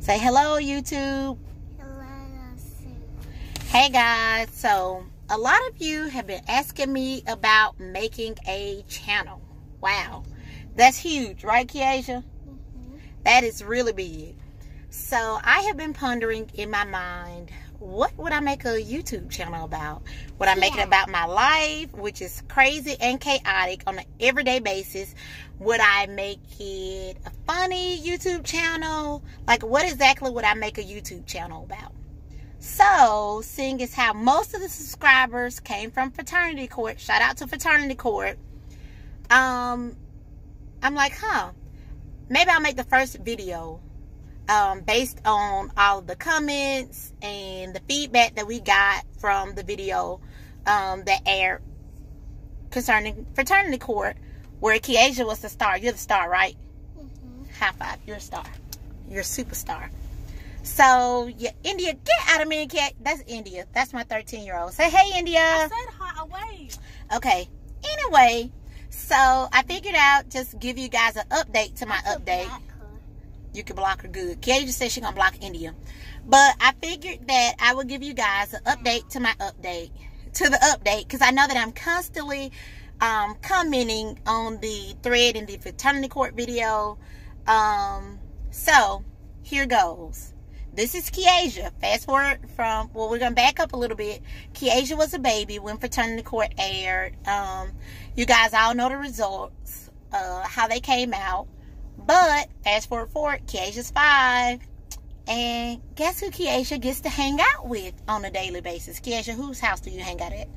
Say hello, YouTube. Hello, Hey guys, so a lot of you have been asking me about making a channel. Wow, that's huge, right, Kiesha? mm-hmm. That is really big. So I have been pondering in my mind, what would I make a YouTube channel about? Would I make it about my life, which is crazy and chaotic on an everyday basis? Would I make it a funny YouTube channel? Like, what exactly would I make a YouTube channel about? So, seeing as how most of the subscribers came from Paternity Court, shout out to Paternity Court. Um, I'm like, huh, maybe I'll make the first video um, based on all of the comments and the feedback that we got from the video um, that aired concerning Paternity Court, where Kiesha was the star. You're the star, right? Mm-hmm. High five. You're a star. You're a superstar. So, yeah, India, get out of me, cat. That's India. That's my 13 year old. Say, hey, India. I said hi away. Okay. Anyway, so I figured out just give you guys an update to my update. You can block her good. Kay just said she gonna block India. But I figured that I would give you guys an update to my update. To the update. Because I know that I'm constantly um, commenting on the thread in the Paternity Court video. Um, so here goes. This is Kiesha. Fast forward from, well, we're going to back up a little bit. Kiesha was a baby when Paternity Court aired. Um, you guys all know the results, uh, how they came out. But fast forward forward, Kiesha's five. And guess who Kiesha gets to hang out with on a daily basis? Kiesha, whose house do you hang out at?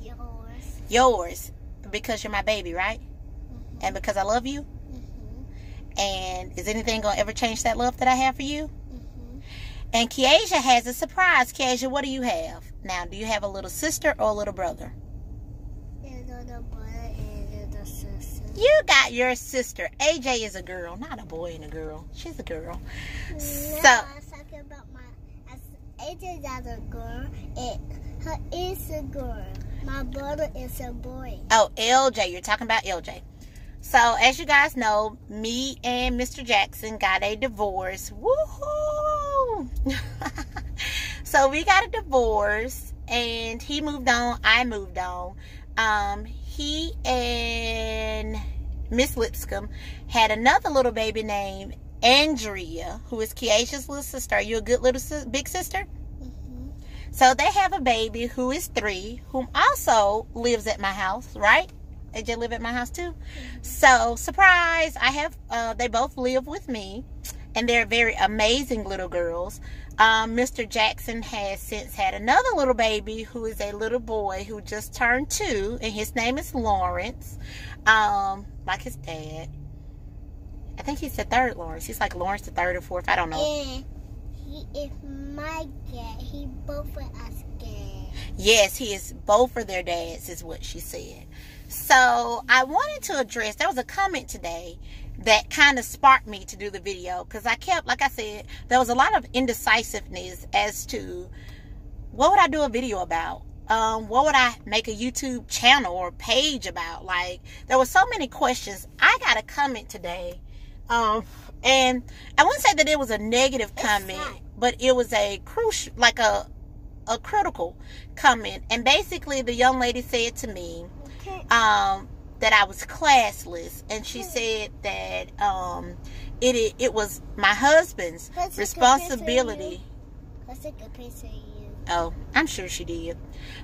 Yours. Yours. Because you're my baby, right? Mm-hmm. And because I love you? Mm-hmm. And is anything going to ever change that love that I have for you? Mm-hmm. And Kiesha has a surprise. Kiesha, what do you have? Now, do you have a little sister or a little brother? You got your sister. AJ is a girl, not a boy and a girl. She's a girl. No, So- I was talking about my. AJ's a girl. It her is a girl. My brother is a boy. Oh, LJ. You're talking about LJ. So, as you guys know, me and Mr. Jackson got a divorce. Woohoo! so, we got a divorce, and he moved on. I moved on. Um, he and Miss Lipscomb had another little baby named Andrea, who is Kiesha's little sister. Are you a good little sis- big sister? Mm-hmm. So they have a baby who is three, whom also lives at my house, right? AJ live at my house too. So surprise! I have. Uh, they both live with me, and they're very amazing little girls. Um, Mr. Jackson has since had another little baby who is a little boy who just turned two, and his name is Lawrence, um, like his dad. I think he's the third Lawrence. He's like Lawrence the third or fourth. I don't know. And he is my dad. He both of us dad. Yes, he is both of their dads, is what she said. So I wanted to address, there was a comment today that kind of sparked me to do the video because I kept, like I said, there was a lot of indecisiveness as to what would I do a video about? Um, what would I make a YouTube channel or page about? Like, there were so many questions. I got a comment today. Um, and I wouldn't say that it was a negative comment, but it was a crucial, like a, a critical comment. And basically, the young lady said to me. Um, that I was classless, and she said that um, it, it it was my husband's Let's take a responsibility. Let's take a picture of you. Oh, I'm sure she did.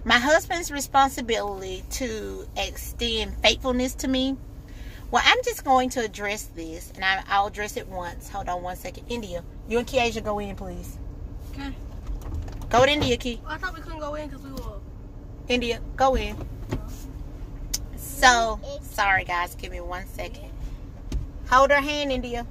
My husband's responsibility to extend faithfulness to me. Well, I'm just going to address this, and I, I'll address it once. Hold on one second. India, you and Kiesha go in, please. Okay. Go to India, Key. I thought we couldn't go in because we were. India, go in. So, sorry guys, give me one second. Hold her hand, India.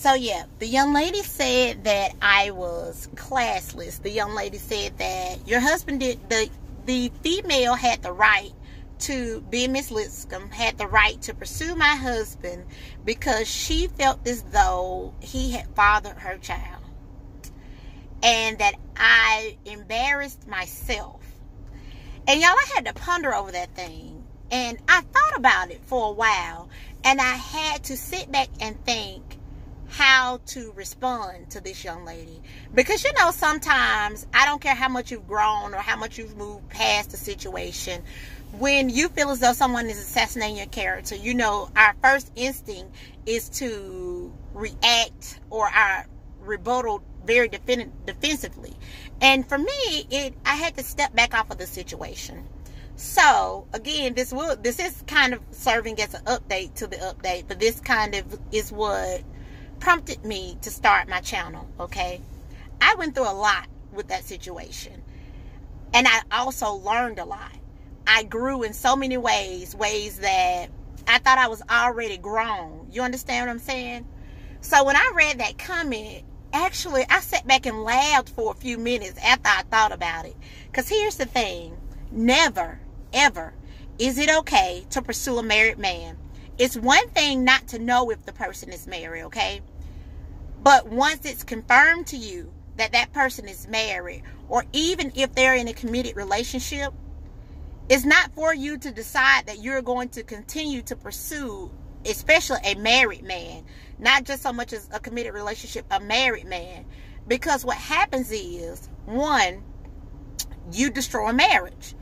So yeah, the young lady said that I was classless. The young lady said that your husband did the the female had the right to be Miss Lipscomb had the right to pursue my husband because she felt as though he had fathered her child. And that I embarrassed myself. And y'all, I had to ponder over that thing. And I thought about it for a while. And I had to sit back and think how to respond to this young lady. Because you know, sometimes I don't care how much you've grown or how much you've moved past the situation. When you feel as though someone is assassinating your character, you know, our first instinct is to react or our rebuttal very defin- defensively. And for me, it I had to step back off of the situation. So again, this will this is kind of serving as an update to the update, but this kind of is what prompted me to start my channel, okay? I went through a lot with that situation. And I also learned a lot. I grew in so many ways, ways that I thought I was already grown. You understand what I'm saying? So when I read that comment, actually, I sat back and laughed for a few minutes after I thought about it. Because here's the thing never, ever is it okay to pursue a married man. It's one thing not to know if the person is married, okay? But once it's confirmed to you that that person is married, or even if they're in a committed relationship, it's not for you to decide that you're going to continue to pursue, especially a married man, not just so much as a committed relationship, a married man. Because what happens is, one, you destroy marriage,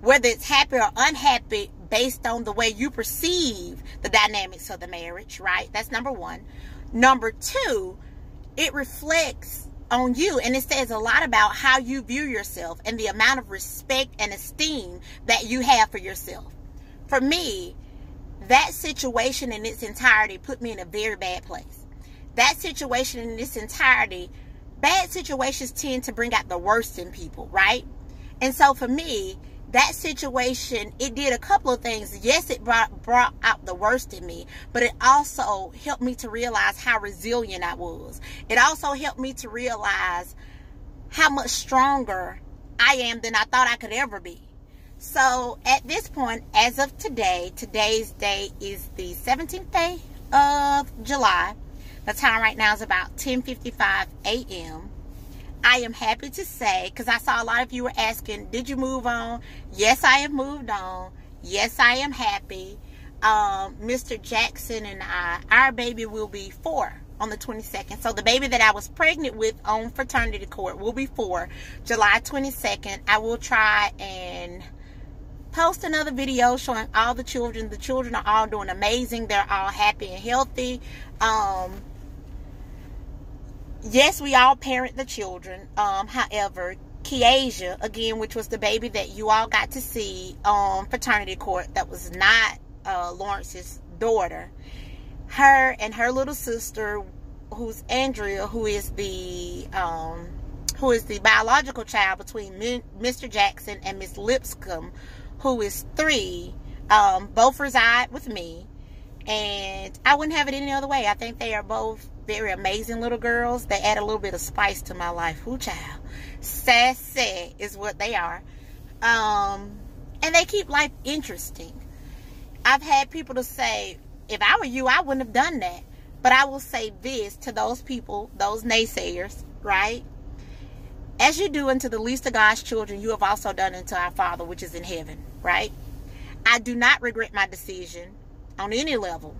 whether it's happy or unhappy based on the way you perceive the dynamics of the marriage, right? That's number one. Number two, it reflects on you and it says a lot about how you view yourself and the amount of respect and esteem that you have for yourself. For me, that situation in its entirety put me in a very bad place. That situation in its entirety, bad situations tend to bring out the worst in people, right? And so for me, that situation, it did a couple of things. Yes, it brought, brought out the worst in me, but it also helped me to realize how resilient I was. It also helped me to realize how much stronger I am than I thought I could ever be. So at this point, as of today, today's day is the 17th day of July. The time right now is about 10.55 a.m. I am happy to say, because I saw a lot of you were asking, did you move on? Yes, I have moved on. Yes, I am happy. Um, Mr. Jackson and I, our baby will be four on the 22nd. So the baby that I was pregnant with on Paternity Court will be four, July 22nd. I will try and post another video showing all the children. The children are all doing amazing. They're all happy and healthy. Um, yes, we all parent the children. Um, however, Kiasia, again, which was the baby that you all got to see on Paternity Court, that was not uh, Lawrence's daughter. Her and her little sister, who's Andrea, who is the um, who is the biological child between Mr. Jackson and Miss Lipscomb, who is three, um, both reside with me. And I wouldn't have it any other way. I think they are both very amazing little girls. They add a little bit of spice to my life. Who child? Sassy is what they are. Um, and they keep life interesting. I've had people to say, if I were you, I wouldn't have done that. But I will say this to those people, those naysayers, right? As you do unto the least of God's children, you have also done unto our Father which is in heaven, right? I do not regret my decision on any level,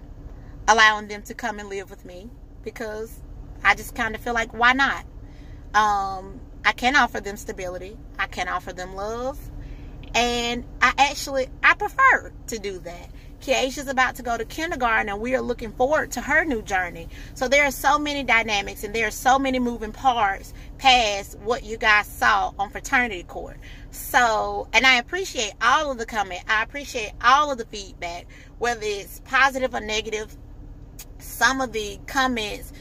allowing them to come and live with me because I just kind of feel like, why not? Um, I can offer them stability. I can offer them love. And I actually, I prefer to do that. Kiesha's about to go to kindergarten and we are looking forward to her new journey. So there are so many dynamics and there are so many moving parts past what you guys saw on Paternity Court. So, and I appreciate all of the comment. I appreciate all of the feedback, whether it's positive or negative. Some of the comments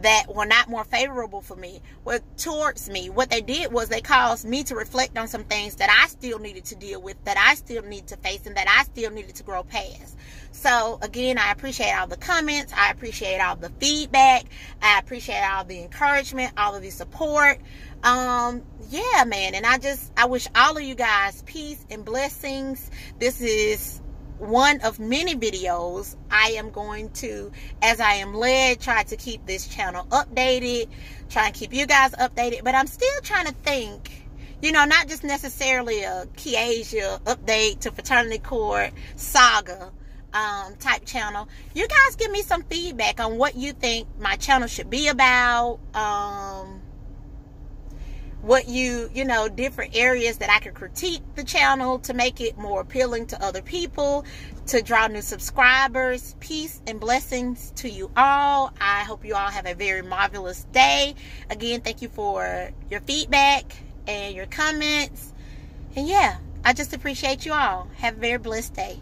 that were not more favorable for me were towards me. What they did was they caused me to reflect on some things that I still needed to deal with, that I still need to face, and that I still needed to grow past. So again, I appreciate all the comments. I appreciate all the feedback. I appreciate all the encouragement, all of the support. Um, yeah, man. And I just, I wish all of you guys peace and blessings. This is one of many videos I am going to, as I am led, try to keep this channel updated, try and keep you guys updated. But I'm still trying to think, you know, not just necessarily a Kiasia update to Paternity Court saga um, type channel. You guys give me some feedback on what you think my channel should be about. Um, what you, you know, different areas that I could critique the channel to make it more appealing to other people, to draw new subscribers. Peace and blessings to you all. I hope you all have a very marvelous day. Again, thank you for your feedback and your comments. And yeah, I just appreciate you all. Have a very blessed day.